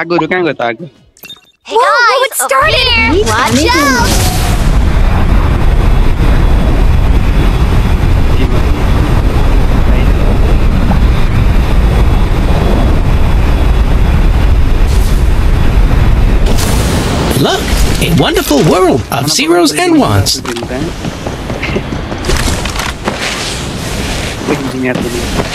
आगोहरू कहाँ गयो त आगो Hey guys, it's starting. Watch out! Look, a wonderful world of zeros and ones.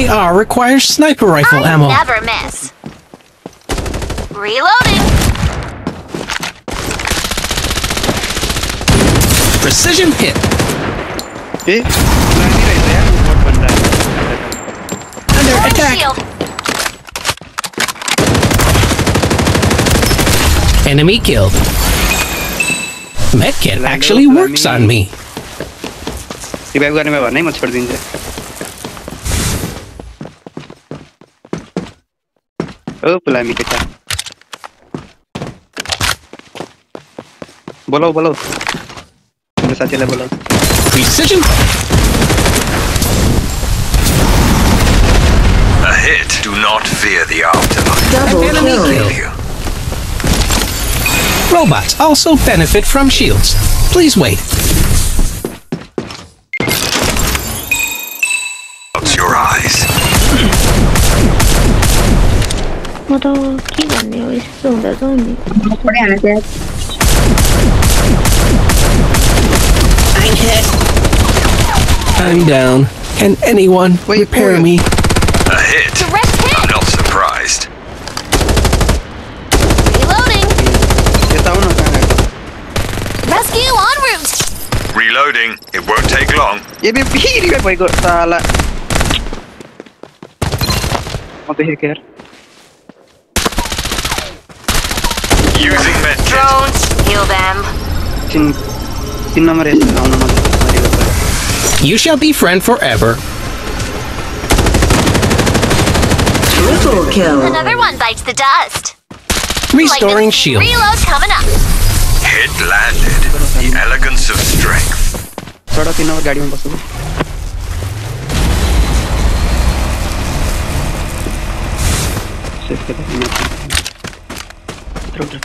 engineer dulu. MKR requires sniper rifle I ammo. never miss. Reloading. Precision hit. ए पुरानी रहेछ यार but बन रहा है Under Throwing attack. shield. Enemy killed. Medkit actually works on me. Revive गर्ने भयो भने म छोडिदिन्छु Oh, Opalami ka dyan. Bolaw, bolaw. Basta sila bolaw. Precision! A hit. Do not fear the aftermath. Double kill. Robots also benefit from shields. Please wait. What's your eye? eyes. म त के भन्ने हो यस्तो हुँदा त नि I'm down. Can anyone Wait, repair wait. me? A hit. Direct I'm hit. not surprised. Reloading. यता आउन कहाँ गएको Rescue en route. Reloading. It won't take long. ए बे फेरि रिभाइभ भएको साला म त हेर तिन तिन नम्बर यस्तो आउनु मन रिभाइभ गरेर You shall be friend forever. Triple kill. Another one bites the dust. Restoring Like this shield. Reload coming up. Hit landed. The elegance of strength. चढ तिन नम्बर गाडीमा बस्नु सेफ केटा उत्र, उत्र।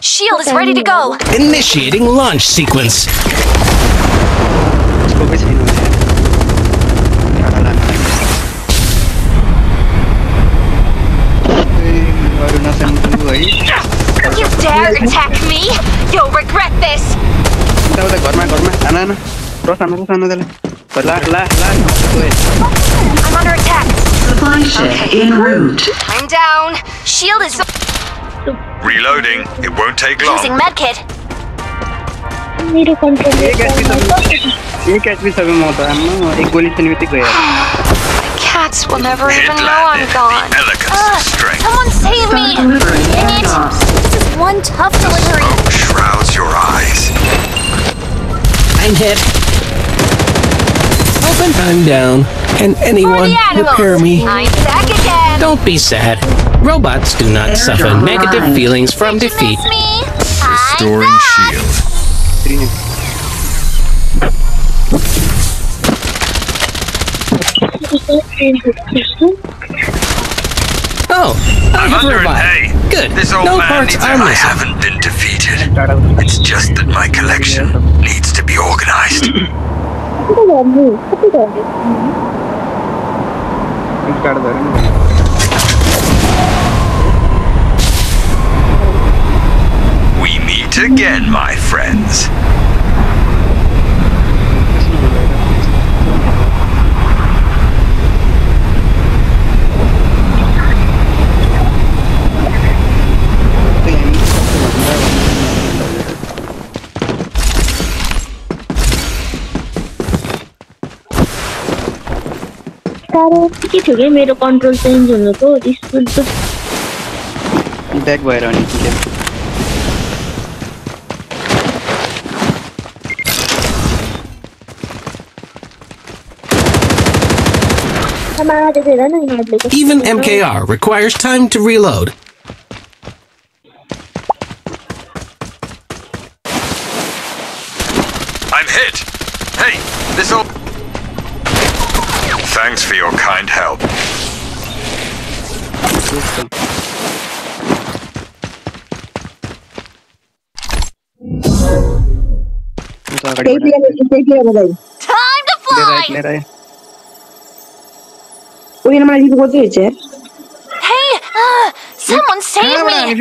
Shield is ready to go. Initiating launch sequence. You dare attack me? You'll regret this. I'm under attack. Supply ship okay. en route. I'm down. Shield is. Reloading. It won't take using long. medkit. मेरो control एक HP एक HP सबै म त आम्मा एक गोली छैन बित्तिकै गयो Cats will never Hit even know I'm landed. gone. The elegance Ugh, of strength. someone save me! Delivering Dang it! airdrops. This is one tough delivery. Smoke shrouds your eyes. I'm hit. Open. I'm down. Can For anyone the animals. repair me? I'm back again. Don't be sad. Robots do not suffer negative feelings from Did defeat. Restoring shield. Oh, I'm under attack. Good. This old no man parts needs are missing. I haven't been defeated. It's just that my collection needs to be organized. meet again, my friends. त्यही हामी भन्दा भन्दा कारण के थियो कि मेरो control change हुनुको स्कुल त ब्याक भएर अनि Even MKR requires time to reload. I'm hit! Hey, this'll... Thanks for your kind help. Time to fly! We're gonna make people go through it. Hey, uh, someone save me!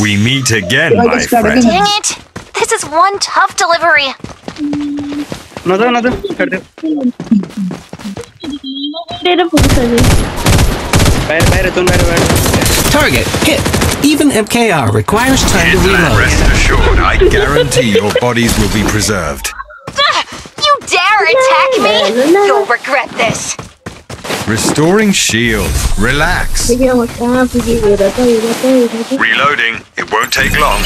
We meet again, my friend. Dang it! This is one tough delivery. Another, another. Target hit. Even MKR requires time to reload. Rest assured, I guarantee your bodies will be preserved attack me, you'll regret this. Restoring shield. Relax. Reloading. It won't take long.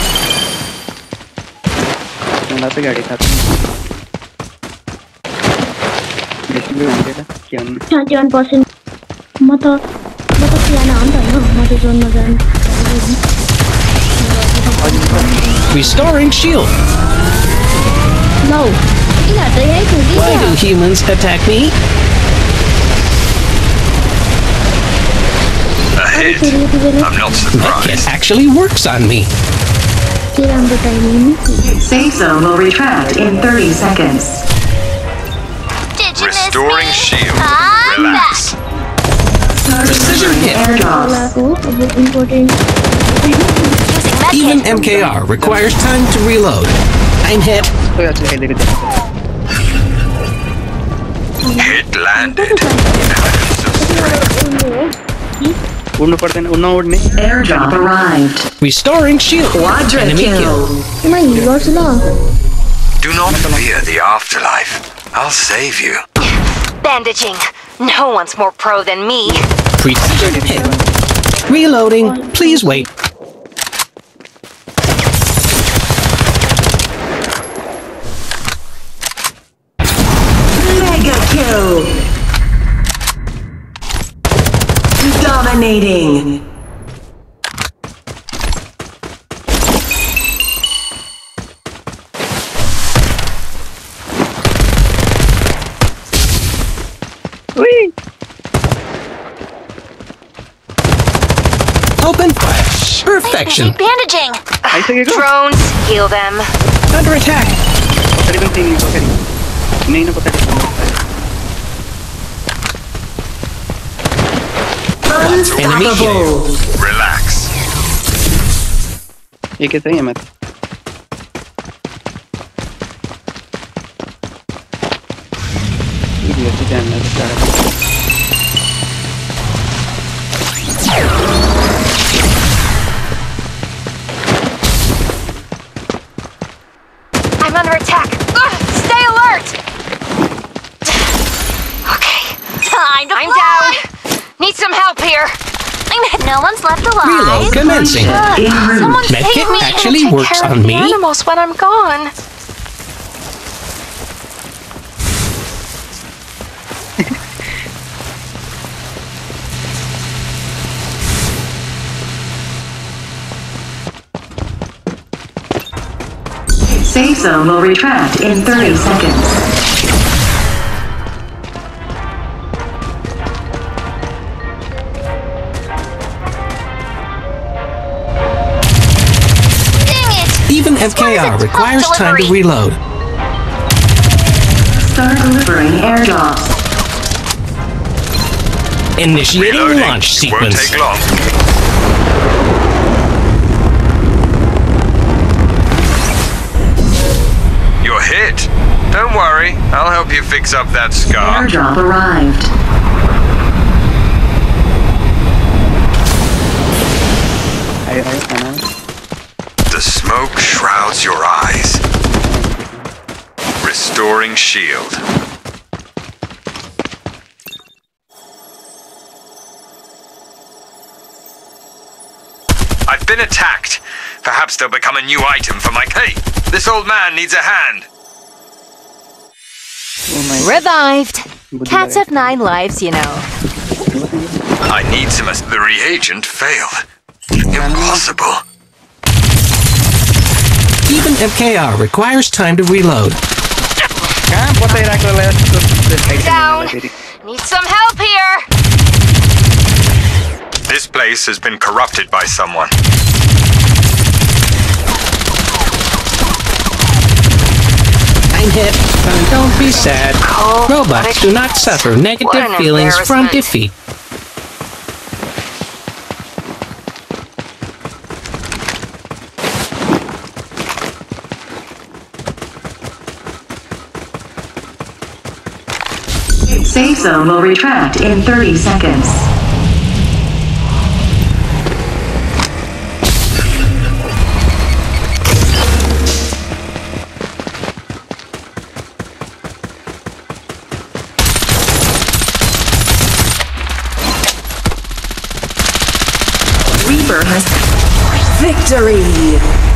Restoring shield. No. Why do humans attack me? A hit. I'm not surprised. That actually works on me. Safe zone will retract in 30 seconds. Restoring shield. Relax. Precision hit. Even MKR requires time to reload. I'm hit. तो यार चले लेके जाओ Hit landed. Evidence of strength. उड़ना पड़ता है उड़ना उड़ने Airdrop arrived. Restoring shield. Quadra Enemy kill. kill. म हिल गर्छु ल Do not fear the afterlife. I'll save you. Bandaging. No one's more pro than me. Precision hit. Reloading. Please wait. Dominating. Open fire. Perfection. Bandaging. I think Drones, heal them. Under attack. Unstoppable. Relax. ये कैसे है मैं ये अच्छी जान है No one's left alive. Reload commencing. Ugh, En. Someone Medkit me. actually Take works care of on the me? Animals when I'm gone. Safe zone will retract in 30 seconds. Even This one is a MKR tough requires time to reload. Start delivering airdrops. Initiating Reloading. launch It won't sequence. take long. You're hit. Don't worry. I'll help you fix up that scar. Airdrop arrived. Close your eyes. Restoring shield. I've been attacked. Perhaps they'll become a new item for my... Hey, this old man needs a hand. Revived. Cats have nine lives, you know. I need some... The reagent failed. Impossible. MKR requires time to reload. Down. Need some help here. This place has been corrupted by someone. I'm hit. But don't be sad. Robots do not suffer negative feelings from defeat. Safe zone will retract in 30 seconds. Reaper has victory.